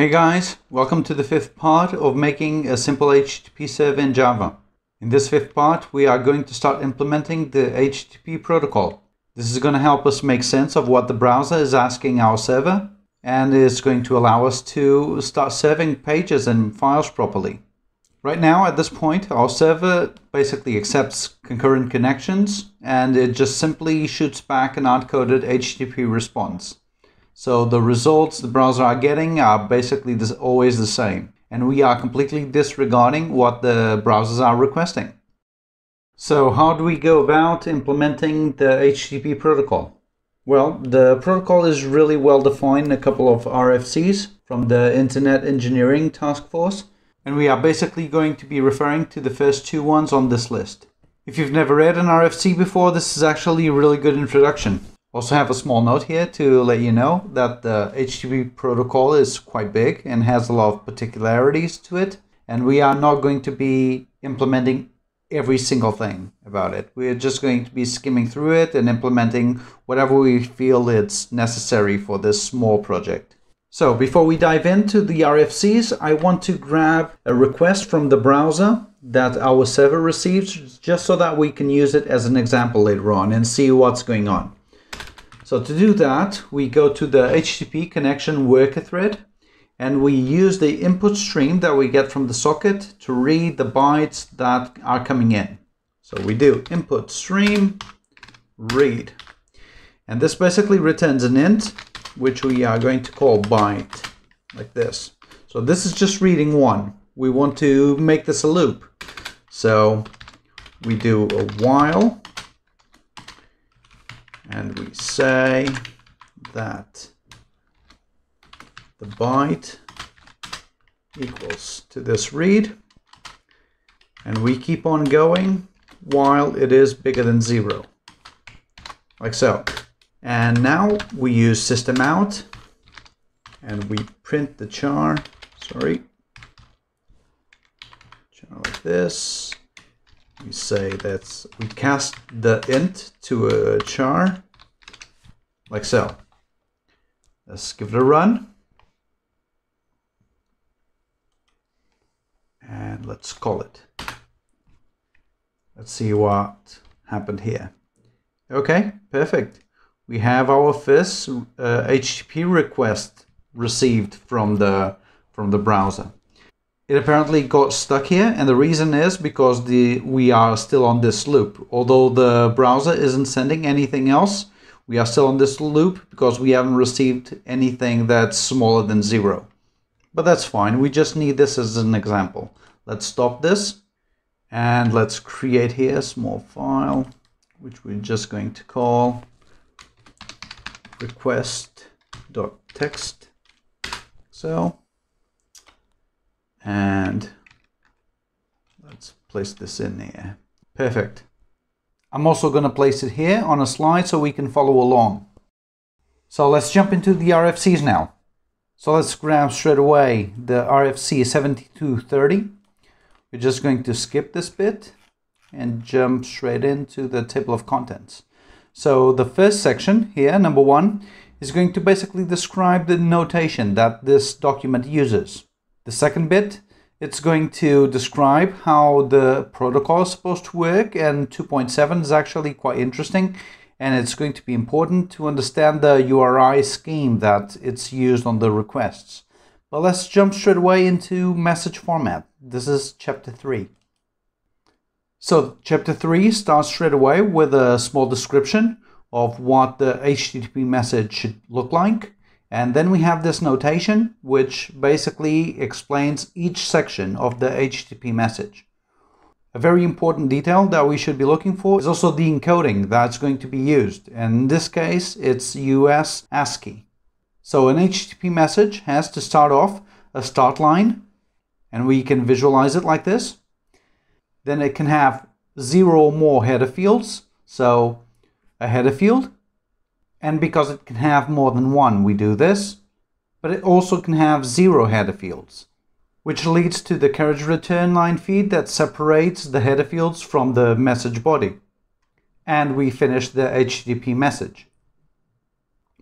Hey guys, welcome to the fifth part of making a simple HTTP server in Java. In this fifth part, we are going to start implementing the HTTP protocol. This is going to help us make sense of what the browser is asking our server and is going to allow us to start serving pages and files properly. Right now, at this point, our server basically accepts concurrent connections and it just simply shoots back an hard-coded HTTP response. So the results the browser are getting are basically this, always the same. And we are completely disregarding what the browsers are requesting. So how do we go about implementing the HTTP protocol? Well, the protocol is really well defined in a couple of RFCs from the Internet Engineering Task Force. And we are basically going to be referring to the first two ones on this list. If you've never read an RFC before, this is actually a really good introduction. Also have a small note here to let you know that the HTTP protocol is quite big and has a lot of particularities to it. And we are not going to be implementing every single thing about it. We're just going to be skimming through it and implementing whatever we feel it's necessary for this small project. So before we dive into the RFCs, I want to grab a request from the browser that our server receives just so that we can use it as an example later on and see what's going on. So to do that, we go to the HTTP connection worker thread and we use the input stream that we get from the socket to read the bytes that are coming in. So we do input stream read. And this basically returns an int, which we are going to call byte, like this. So this is just reading one. We want to make this a loop. So we do a while and we say that the byte equals to this read. And we keep on going while it is bigger than zero like so. And now we use system out and we print the char sorry char like this we say that we cast the int to a char like so. Let's give it a run. And let's call it. Let's see what happened here. Okay, perfect. We have our first uh, HTTP request received from the from the browser. It apparently got stuck here and the reason is because the we are still on this loop. Although the browser isn't sending anything else, we are still on this loop because we haven't received anything that's smaller than zero. But that's fine, we just need this as an example. Let's stop this and let's create here a small file which we're just going to call request.txt. So and let's place this in there. Perfect. I'm also going to place it here on a slide so we can follow along. So let's jump into the RFCs now. So let's grab straight away the RFC 7230. We're just going to skip this bit and jump straight into the table of contents. So the first section here, number one, is going to basically describe the notation that this document uses. The second bit, it's going to describe how the protocol is supposed to work and 2.7 is actually quite interesting and it's going to be important to understand the URI scheme that it's used on the requests. But let's jump straight away into message format. This is chapter 3. So chapter 3 starts straight away with a small description of what the HTTP message should look like and then we have this notation, which basically explains each section of the HTTP message. A very important detail that we should be looking for is also the encoding that's going to be used. And in this case, it's US ASCII. So an HTTP message has to start off a start line, and we can visualize it like this. Then it can have zero or more header fields. So a header field, and because it can have more than one, we do this. But it also can have zero header fields, which leads to the carriage return line feed that separates the header fields from the message body. And we finish the HTTP message.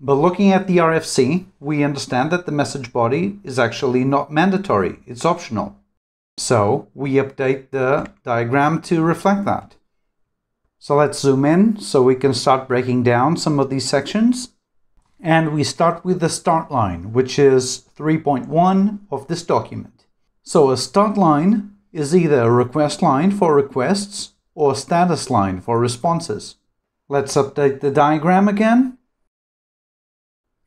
But looking at the RFC, we understand that the message body is actually not mandatory, it's optional. So we update the diagram to reflect that. So let's zoom in so we can start breaking down some of these sections. And we start with the start line, which is 3.1 of this document. So a start line is either a request line for requests or a status line for responses. Let's update the diagram again.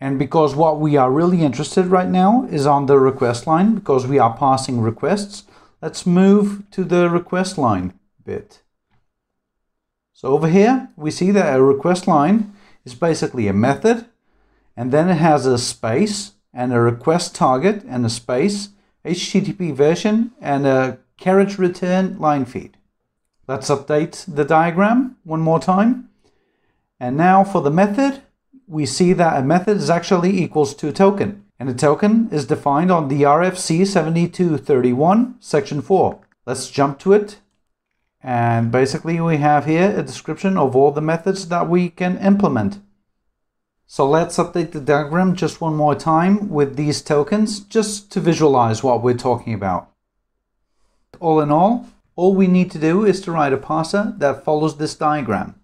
And because what we are really interested right now is on the request line, because we are passing requests, let's move to the request line bit. So over here, we see that a request line is basically a method, and then it has a space and a request target and a space, HTTP version, and a carriage return line feed. Let's update the diagram one more time. And now for the method, we see that a method is actually equals to a token. And a token is defined on the RFC 7231, section 4. Let's jump to it. And basically we have here a description of all the methods that we can implement. So let's update the diagram just one more time with these tokens, just to visualize what we're talking about. All in all, all we need to do is to write a parser that follows this diagram.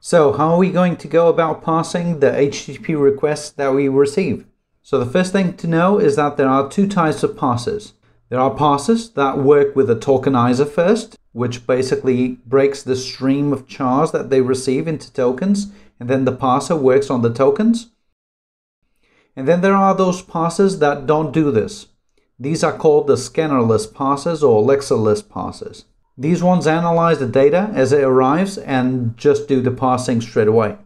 So how are we going to go about parsing the HTTP requests that we receive? So the first thing to know is that there are two types of parsers. There are parsers that work with a tokenizer first, which basically breaks the stream of chars that they receive into tokens, and then the parser works on the tokens. And then there are those parsers that don't do this. These are called the scannerless parsers or lexerless parsers. These ones analyze the data as it arrives and just do the parsing straight away.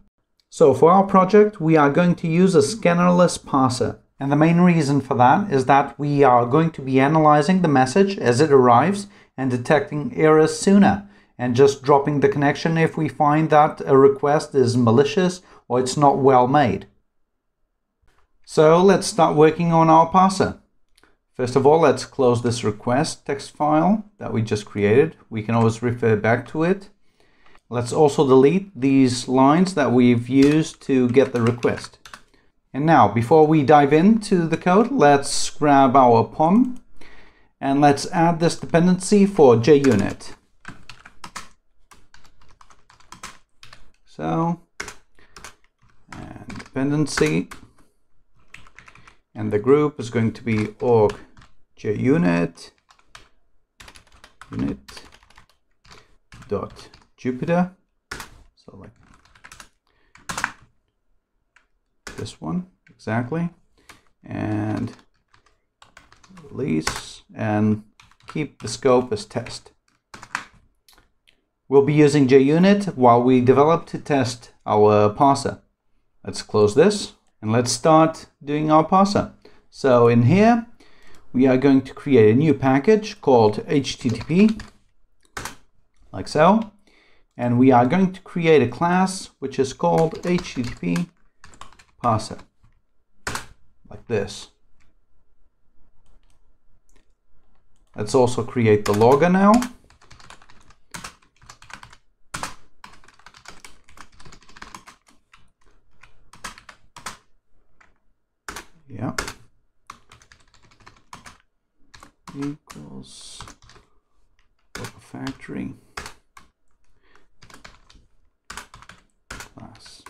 So for our project, we are going to use a scannerless parser. And the main reason for that is that we are going to be analyzing the message as it arrives and detecting errors sooner and just dropping the connection if we find that a request is malicious or it's not well made. So let's start working on our parser. First of all, let's close this request text file that we just created. We can always refer back to it. Let's also delete these lines that we've used to get the request. And now, before we dive into the code, let's grab our POM and let's add this dependency for JUnit. So, and dependency and the group is going to be org junit unit dot Jupiter. So like this one exactly, and release and keep the scope as test. We'll be using JUnit while we develop to test our parser. Let's close this and let's start doing our parser. So in here, we are going to create a new package called HTTP, like so. And we are going to create a class which is called HTTP parser, like this. Let's also create the logger now. Yeah. equals LoggerFactory class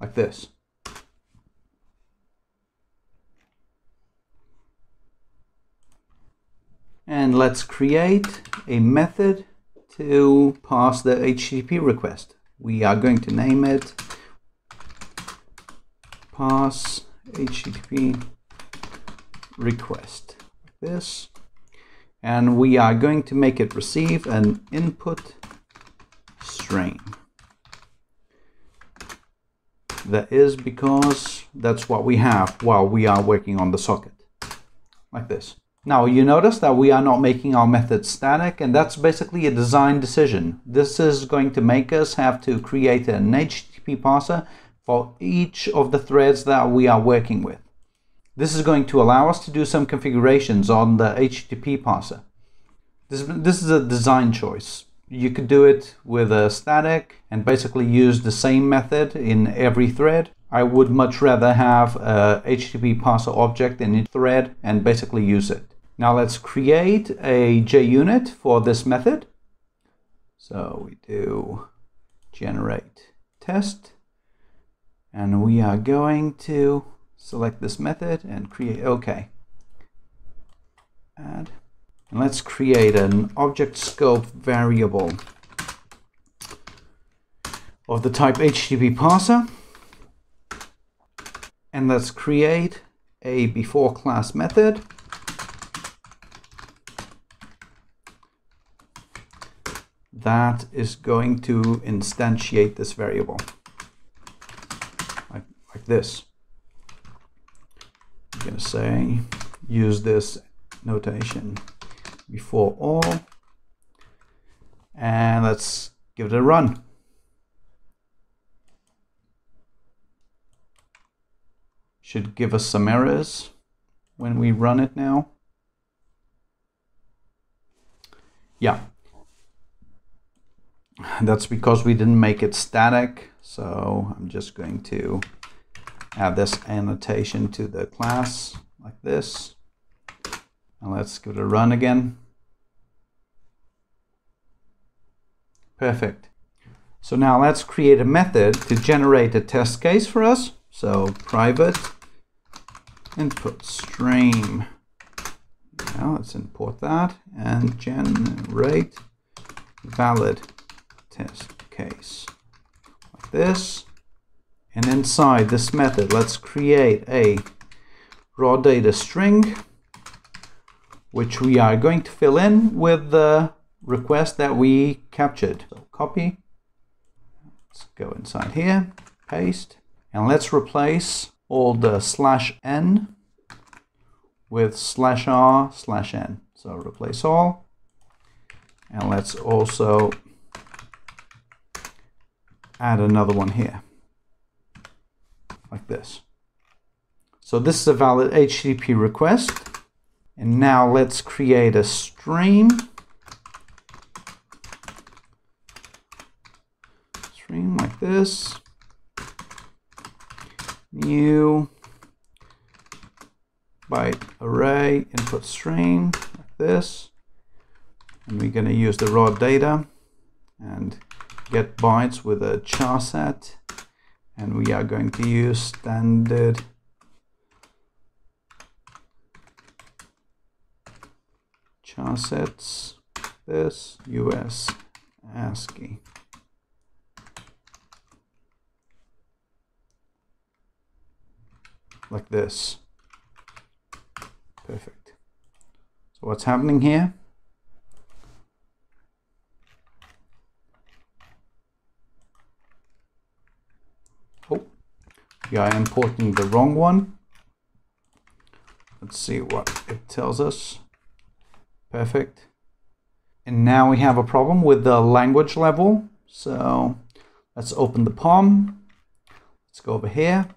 like this. And let's create a method to pass the HTTP request. We are going to name it pass HTTP request. Like this and we are going to make it receive an input stream. That is because that's what we have while we are working on the socket, like this. Now you notice that we are not making our method static and that's basically a design decision. This is going to make us have to create an HTTP parser for each of the threads that we are working with. This is going to allow us to do some configurations on the HTTP parser. This, this is a design choice. You could do it with a static and basically use the same method in every thread, I would much rather have a HTTP parser object in each thread and basically use it. Now let's create a JUnit for this method. So we do generate test and we are going to select this method and create OK. Add. And let's create an object scope variable of the type HTTP parser. And let's create a before class method. That is going to instantiate this variable like, like this. I'm going to say use this notation before all and let's give it a run. Should give us some errors when we run it now. Yeah, that's because we didn't make it static. So I'm just going to add this annotation to the class like this. And let's give it a run again. Perfect. So now let's create a method to generate a test case for us. So private input stream. Now let's import that and generate valid test case like this. And inside this method, let's create a raw data string, which we are going to fill in with the request that we captured. So copy, let's go inside here, paste, and let's replace all the slash n with slash r slash n. So replace all. And let's also add another one here, like this. So this is a valid HTTP request. And now let's create a stream. Stream like this. New byte array input stream like this. And we're going to use the raw data and get bytes with a char set and we are going to use standard char sets this US ASCII. Like this. Perfect. So what's happening here we are importing the wrong one. Let's see what it tells us. Perfect. And now we have a problem with the language level. So let's open the POM. Let's go over here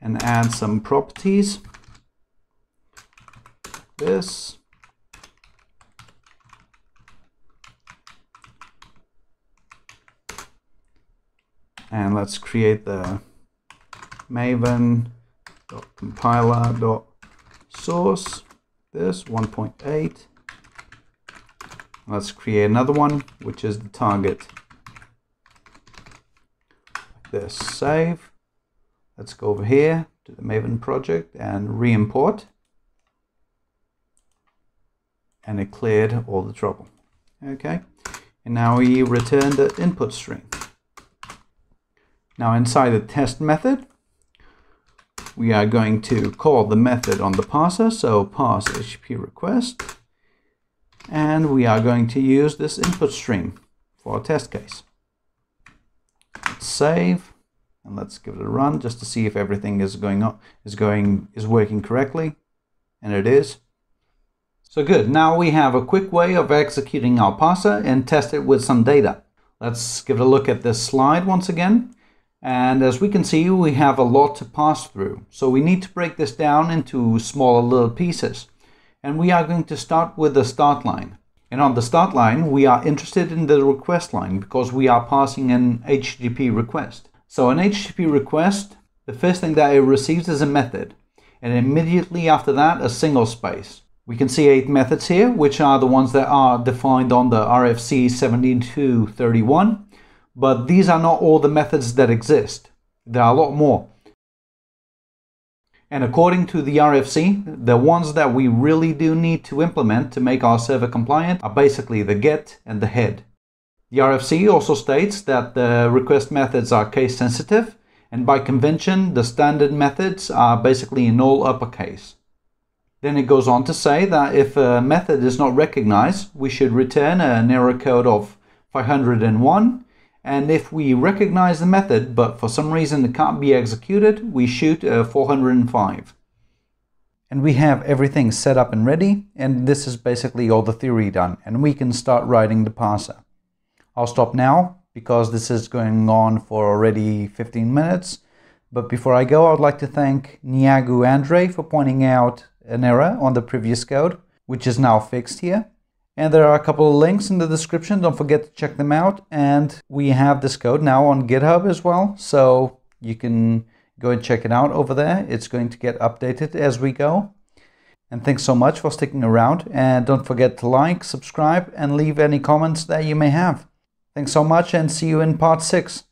and add some properties. This. And let's create the maven.compiler.source, this 1.8. Let's create another one, which is the target. This, save. Let's go over here to the Maven project and re-import. And it cleared all the trouble. Okay, and now we return the input stream. Now inside the test method, we are going to call the method on the parser, so parse HTTP request, and we are going to use this input stream for our test case. Let's save, and let's give it a run just to see if everything is going on, is going, is working correctly, and it is. So good, now we have a quick way of executing our parser and test it with some data. Let's give it a look at this slide once again. And as we can see, we have a lot to pass through. So we need to break this down into smaller little pieces. And we are going to start with the start line. And on the start line, we are interested in the request line because we are passing an HTTP request. So an HTTP request the first thing that it receives is a method, and immediately after that, a single space. We can see eight methods here, which are the ones that are defined on the RFC 7231, but these are not all the methods that exist. There are a lot more. And according to the RFC, the ones that we really do need to implement to make our server compliant are basically the get and the head. The RFC also states that the request methods are case sensitive, and by convention, the standard methods are basically in all uppercase. Then it goes on to say that if a method is not recognized, we should return an error code of 501 and if we recognize the method but for some reason it can't be executed, we shoot uh, a 405. And we have everything set up and ready, and this is basically all the theory done, and we can start writing the parser. I'll stop now because this is going on for already 15 minutes. But before I go, I'd like to thank Neagu Andrei for pointing out an error on the previous code, which is now fixed here. And there are a couple of links in the description. Don't forget to check them out. And we have this code now on GitHub as well. So you can go and check it out over there. It's going to get updated as we go. And thanks so much for sticking around. And don't forget to like, subscribe, and leave any comments that you may have. Thanks so much and see you in part 6.